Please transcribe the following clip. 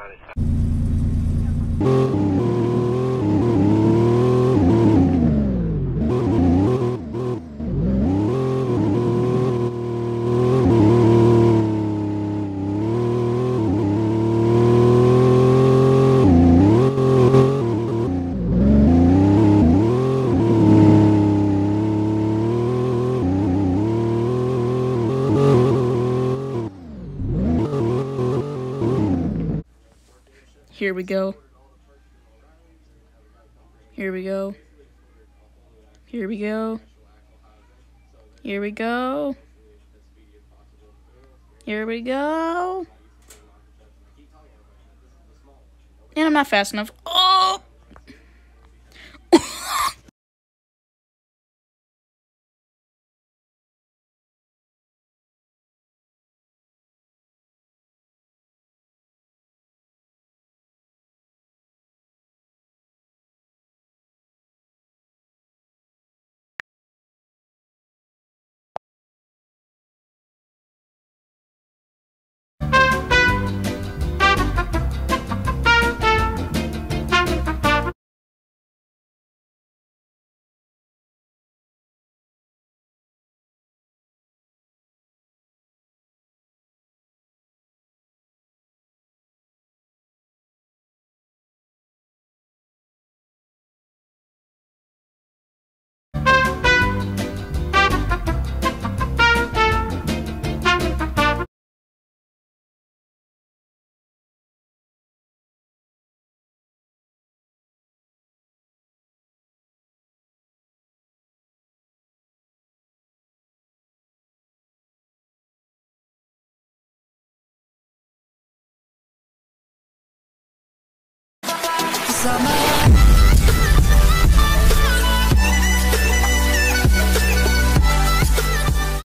様でした。Here we go. Here we go. Here we go. Here we go. Here we go. And I'm not fast enough. Summer